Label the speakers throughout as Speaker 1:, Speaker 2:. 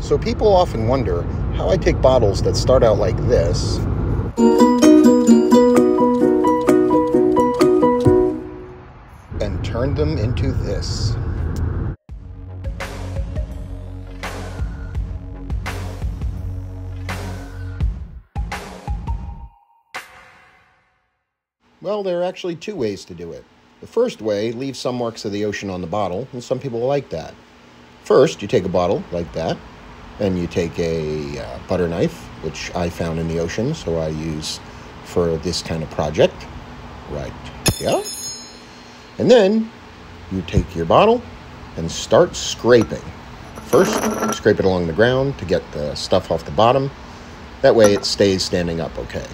Speaker 1: So people often wonder how I take bottles that start out like this and turn them into this. Well, there are actually two ways to do it. The first way leaves some marks of the ocean on the bottle, and some people like that. First, you take a bottle like that, and you take a uh, butter knife, which I found in the ocean, so I use for this kind of project. Right, yeah. And then you take your bottle and start scraping. First, scrape it along the ground to get the stuff off the bottom. That way it stays standing up okay.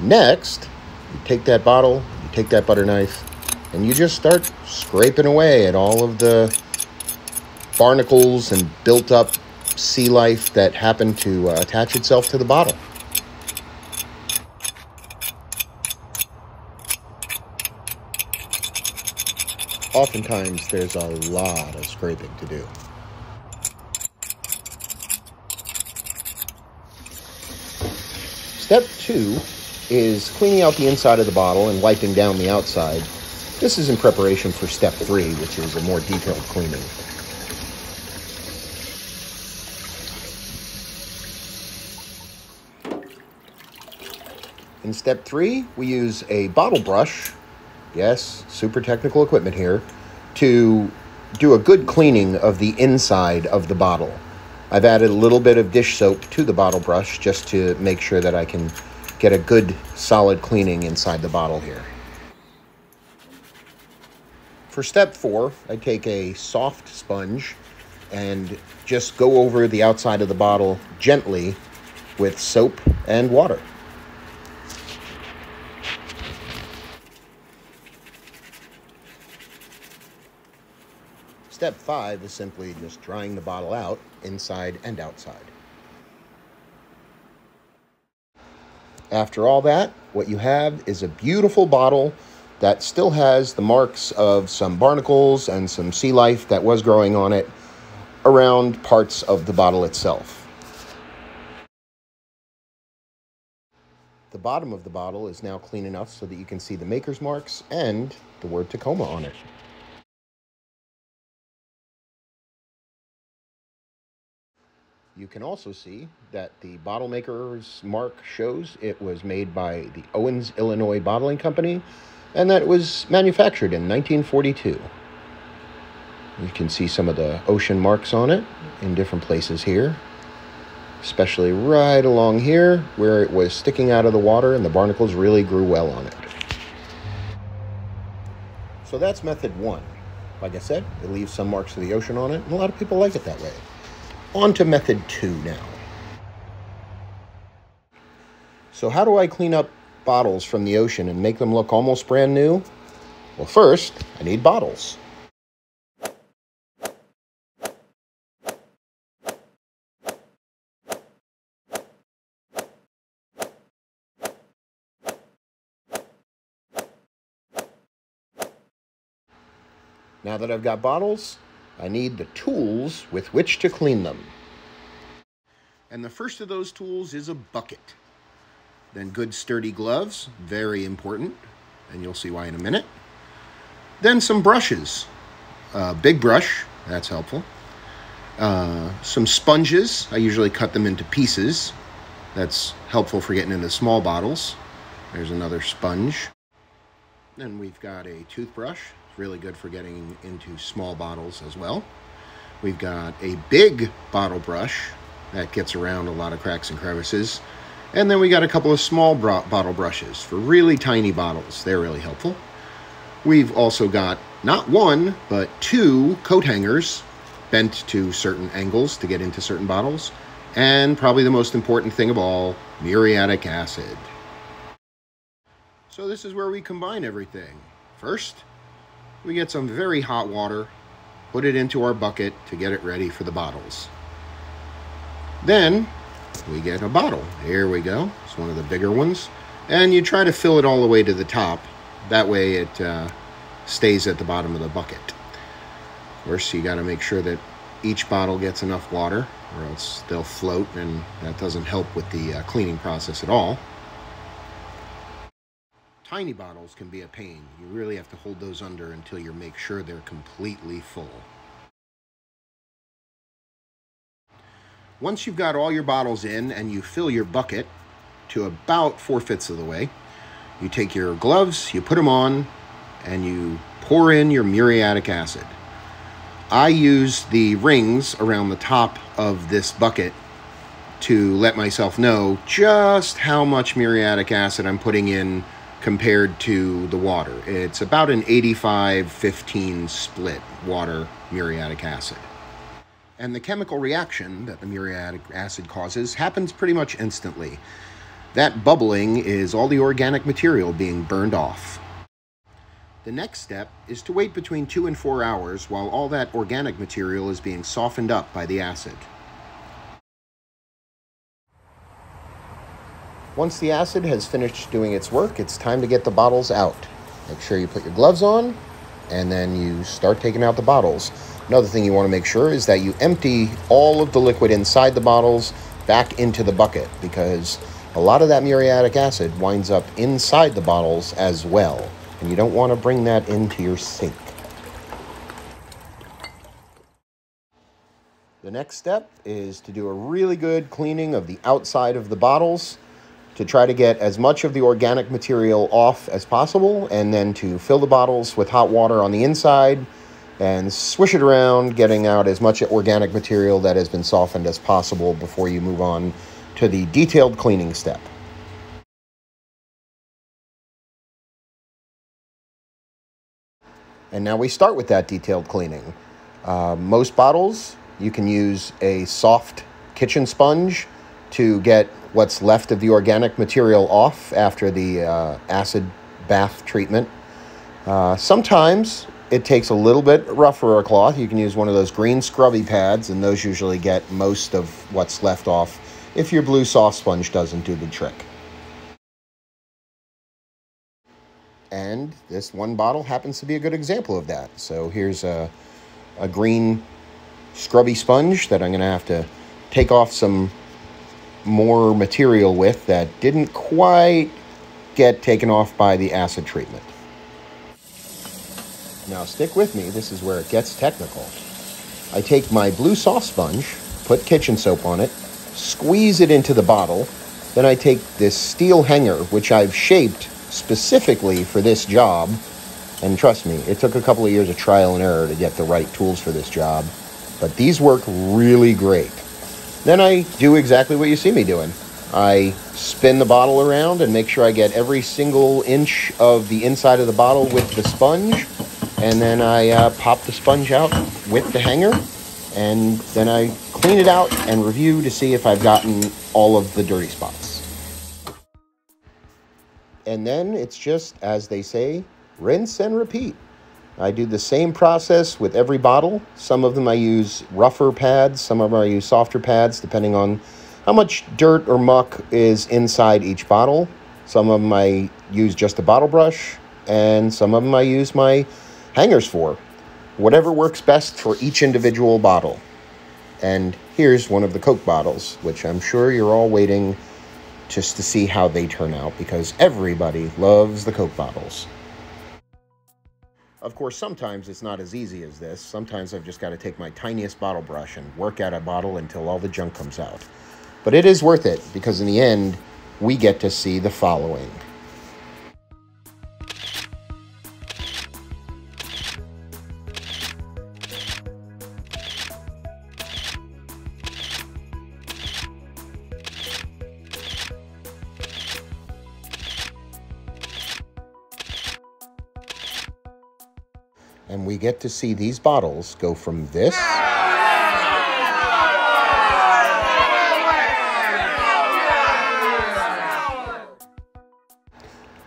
Speaker 1: Next, you take that bottle, you take that butter knife, and you just start scraping away at all of the barnacles and built up sea life that happen to uh, attach itself to the bottle. Oftentimes, there's a lot of scraping to do. Step two is cleaning out the inside of the bottle and wiping down the outside. This is in preparation for step three, which is a more detailed cleaning. In step three, we use a bottle brush, yes, super technical equipment here, to do a good cleaning of the inside of the bottle. I've added a little bit of dish soap to the bottle brush just to make sure that I can get a good solid cleaning inside the bottle here. For step four, I take a soft sponge and just go over the outside of the bottle gently with soap and water. Step five is simply just drying the bottle out inside and outside. After all that, what you have is a beautiful bottle that still has the marks of some barnacles and some sea life that was growing on it around parts of the bottle itself. The bottom of the bottle is now clean enough so that you can see the maker's marks and the word Tacoma on it. You can also see that the bottle maker's mark shows it was made by the Owens, Illinois Bottling Company and that it was manufactured in 1942. You can see some of the ocean marks on it in different places here, especially right along here where it was sticking out of the water and the barnacles really grew well on it. So that's method one. Like I said, it leaves some marks of the ocean on it, and a lot of people like it that way. On to method two now. So how do I clean up bottles from the ocean and make them look almost brand new? Well, first, I need bottles. Now that I've got bottles, I need the tools with which to clean them. And the first of those tools is a bucket. Then good sturdy gloves, very important, and you'll see why in a minute. Then some brushes. A big brush, that's helpful. Uh, some sponges, I usually cut them into pieces. That's helpful for getting into small bottles. There's another sponge. Then we've got a toothbrush, really good for getting into small bottles as well. We've got a big bottle brush that gets around a lot of cracks and crevices. And then we got a couple of small bottle brushes for really tiny bottles. They're really helpful. We've also got not one, but two coat hangers bent to certain angles to get into certain bottles. And probably the most important thing of all, muriatic acid. So this is where we combine everything. First, we get some very hot water, put it into our bucket to get it ready for the bottles. Then we get a bottle. Here we go. It's one of the bigger ones. And you try to fill it all the way to the top. That way it uh, stays at the bottom of the bucket. Of course, you got to make sure that each bottle gets enough water or else they'll float and that doesn't help with the uh, cleaning process at all. Tiny bottles can be a pain. You really have to hold those under until you make sure they're completely full. Once you've got all your bottles in and you fill your bucket to about four-fifths of the way, you take your gloves, you put them on, and you pour in your muriatic acid. I use the rings around the top of this bucket to let myself know just how much muriatic acid I'm putting in compared to the water. It's about an 85-15 split water muriatic acid. And the chemical reaction that the muriatic acid causes happens pretty much instantly. That bubbling is all the organic material being burned off. The next step is to wait between two and four hours while all that organic material is being softened up by the acid. Once the acid has finished doing its work, it's time to get the bottles out. Make sure you put your gloves on, and then you start taking out the bottles. Another thing you want to make sure is that you empty all of the liquid inside the bottles back into the bucket because a lot of that muriatic acid winds up inside the bottles as well and you don't want to bring that into your sink. The next step is to do a really good cleaning of the outside of the bottles to try to get as much of the organic material off as possible and then to fill the bottles with hot water on the inside and swish it around, getting out as much organic material that has been softened as possible before you move on to the detailed cleaning step. And now we start with that detailed cleaning. Uh, most bottles, you can use a soft kitchen sponge to get what's left of the organic material off after the uh, acid bath treatment. Uh, sometimes it takes a little bit rougher a cloth. You can use one of those green scrubby pads, and those usually get most of what's left off if your blue soft sponge doesn't do the trick. And this one bottle happens to be a good example of that. So here's a, a green scrubby sponge that I'm going to have to take off some more material with that didn't quite get taken off by the acid treatment. Now stick with me, this is where it gets technical. I take my blue soft sponge, put kitchen soap on it, squeeze it into the bottle, then I take this steel hanger, which I've shaped specifically for this job. And trust me, it took a couple of years of trial and error to get the right tools for this job. But these work really great. Then I do exactly what you see me doing. I spin the bottle around and make sure I get every single inch of the inside of the bottle with the sponge. And then I uh, pop the sponge out with the hanger. And then I clean it out and review to see if I've gotten all of the dirty spots and then it's just, as they say, rinse and repeat. I do the same process with every bottle. Some of them I use rougher pads, some of them I use softer pads, depending on how much dirt or muck is inside each bottle. Some of them I use just a bottle brush, and some of them I use my hangers for. Whatever works best for each individual bottle. And here's one of the Coke bottles, which I'm sure you're all waiting just to see how they turn out because everybody loves the Coke bottles. Of course, sometimes it's not as easy as this. Sometimes I've just got to take my tiniest bottle brush and work out a bottle until all the junk comes out. But it is worth it because in the end, we get to see the following. To see these bottles go from this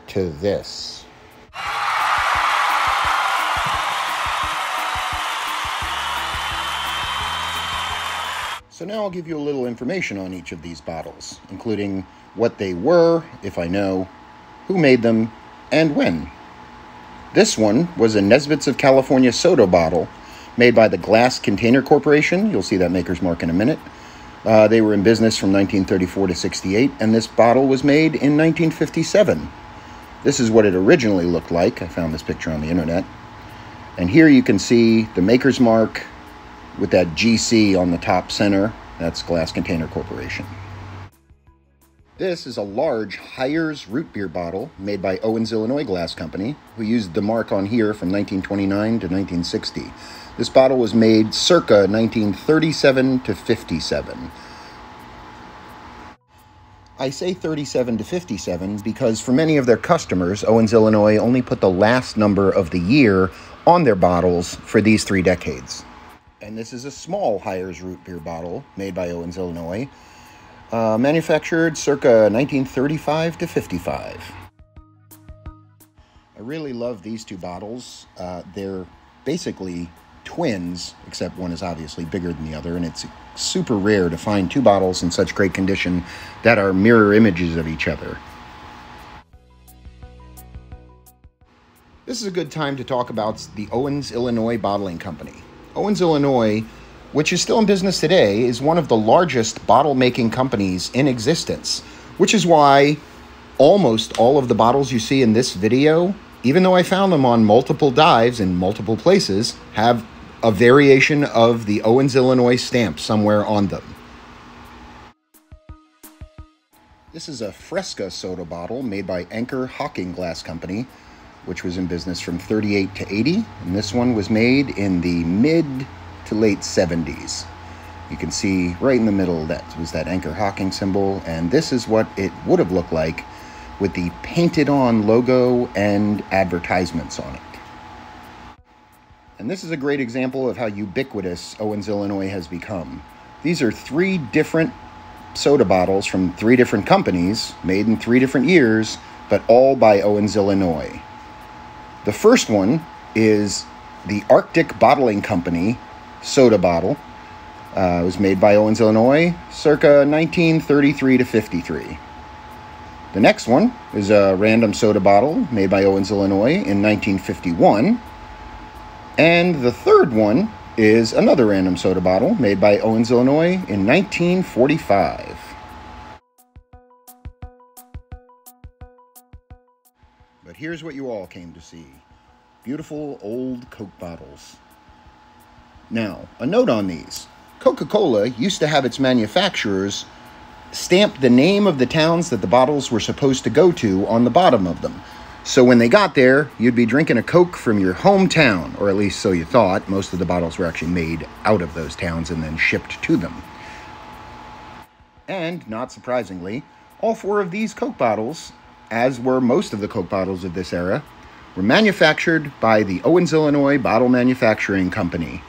Speaker 1: to this. So now I'll give you a little information on each of these bottles, including what they were, if I know, who made them, and when. This one was a Nesbitt's of California soda bottle made by the Glass Container Corporation. You'll see that maker's mark in a minute. Uh, they were in business from 1934 to 68, and this bottle was made in 1957. This is what it originally looked like. I found this picture on the internet. And here you can see the maker's mark with that GC on the top center. That's Glass Container Corporation. This is a large Hires root beer bottle made by Owens Illinois Glass Company, who used the mark on here from 1929 to 1960. This bottle was made circa 1937 to 57. I say 37 to 57 because for many of their customers, Owens Illinois only put the last number of the year on their bottles for these three decades. And this is a small Hires root beer bottle made by Owens Illinois uh, manufactured circa 1935 to 55. I really love these two bottles. Uh, they're basically twins, except one is obviously bigger than the other, and it's super rare to find two bottles in such great condition that are mirror images of each other. This is a good time to talk about the Owens, Illinois Bottling Company. Owens, Illinois which is still in business today, is one of the largest bottle making companies in existence, which is why almost all of the bottles you see in this video, even though I found them on multiple dives in multiple places, have a variation of the Owens, Illinois stamp somewhere on them. This is a Fresca soda bottle made by Anchor Hocking Glass Company, which was in business from 38 to 80, and this one was made in the mid to late 70s. You can see right in the middle that was that Anchor Hocking symbol, and this is what it would have looked like with the painted on logo and advertisements on it. And this is a great example of how ubiquitous Owens, Illinois has become. These are three different soda bottles from three different companies, made in three different years, but all by Owens, Illinois. The first one is the Arctic Bottling Company soda bottle. Uh, it was made by Owens, Illinois, circa 1933 to 53. The next one is a random soda bottle made by Owens, Illinois in 1951. And the third one is another random soda bottle made by Owens, Illinois in 1945. But here's what you all came to see beautiful old Coke bottles. Now, a note on these Coca Cola used to have its manufacturers stamp the name of the towns that the bottles were supposed to go to on the bottom of them. So when they got there, you'd be drinking a Coke from your hometown, or at least so you thought. Most of the bottles were actually made out of those towns and then shipped to them. And, not surprisingly, all four of these Coke bottles, as were most of the Coke bottles of this era, were manufactured by the Owens, Illinois Bottle Manufacturing Company,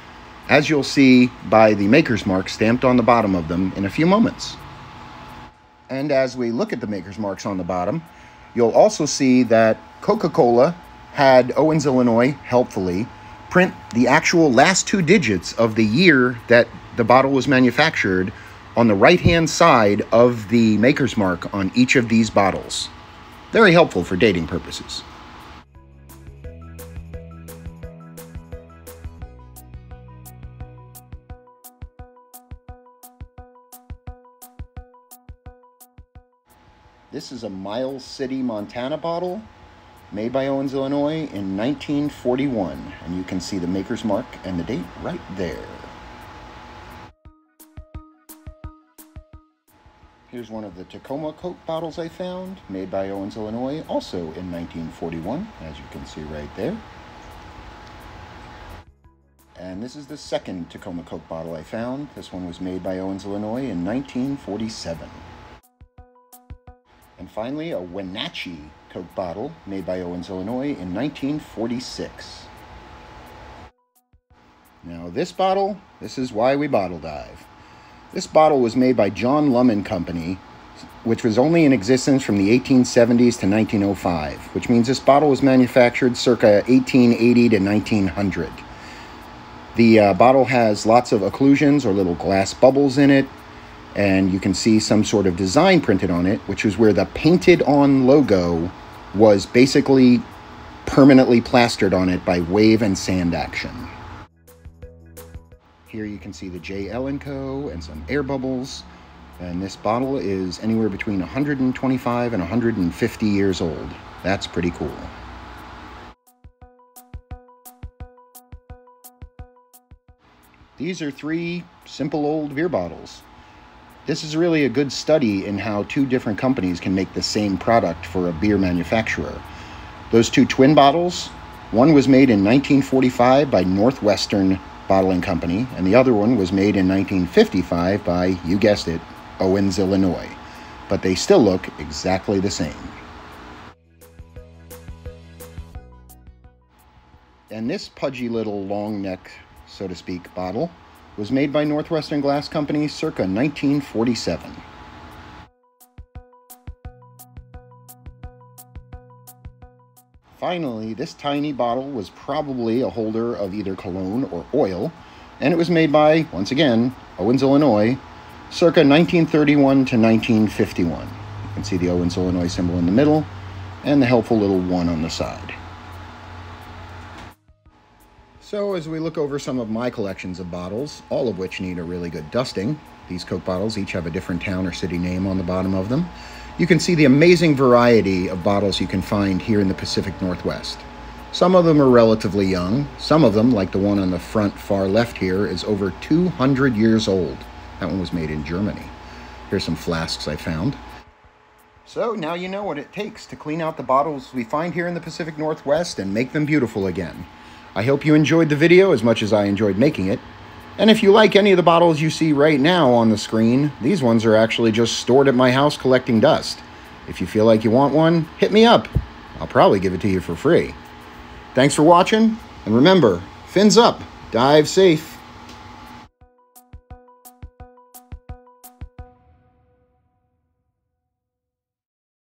Speaker 1: as you'll see by the maker's mark stamped on the bottom of them in a few moments. And as we look at the maker's marks on the bottom, you'll also see that Coca-Cola had Owens, Illinois, helpfully, print the actual last two digits of the year that the bottle was manufactured on the right-hand side of the maker's mark on each of these bottles. Very helpful for dating purposes. This is a Miles City, Montana bottle made by Owens, Illinois in 1941. And you can see the maker's mark and the date right there. Here's one of the Tacoma Coke bottles I found, made by Owens, Illinois, also in 1941, as you can see right there. And this is the second Tacoma Coke bottle I found. This one was made by Owens, Illinois in 1947. And finally, a Wenatchee Coke bottle made by Owens, Illinois in 1946. Now, this bottle, this is why we bottle dive. This bottle was made by John Lumb Company, which was only in existence from the 1870s to 1905, which means this bottle was manufactured circa 1880 to 1900. The uh, bottle has lots of occlusions or little glass bubbles in it, and you can see some sort of design printed on it, which is where the painted on logo was basically permanently plastered on it by wave and sand action. Here you can see the J. Co. and some air bubbles. And this bottle is anywhere between 125 and 150 years old. That's pretty cool. These are three simple old beer bottles. This is really a good study in how two different companies can make the same product for a beer manufacturer. Those two twin bottles, one was made in 1945 by Northwestern Bottling Company, and the other one was made in 1955 by, you guessed it, Owens, Illinois. But they still look exactly the same. And this pudgy little long neck, so to speak, bottle was made by Northwestern Glass Company circa 1947. Finally, this tiny bottle was probably a holder of either cologne or oil, and it was made by, once again, Owens, Illinois, circa 1931 to 1951. You can see the Owens, Illinois symbol in the middle and the helpful little one on the side. So as we look over some of my collections of bottles, all of which need a really good dusting, these Coke bottles each have a different town or city name on the bottom of them, you can see the amazing variety of bottles you can find here in the Pacific Northwest. Some of them are relatively young. Some of them, like the one on the front far left here, is over 200 years old. That one was made in Germany. Here's some flasks I found. So now you know what it takes to clean out the bottles we find here in the Pacific Northwest and make them beautiful again. I hope you enjoyed the video as much as I enjoyed making it. And if you like any of the bottles you see right now on the screen, these ones are actually just stored at my house collecting dust. If you feel like you want one, hit me up. I'll probably give it to you for free. Thanks for watching, and remember, fins up, dive safe.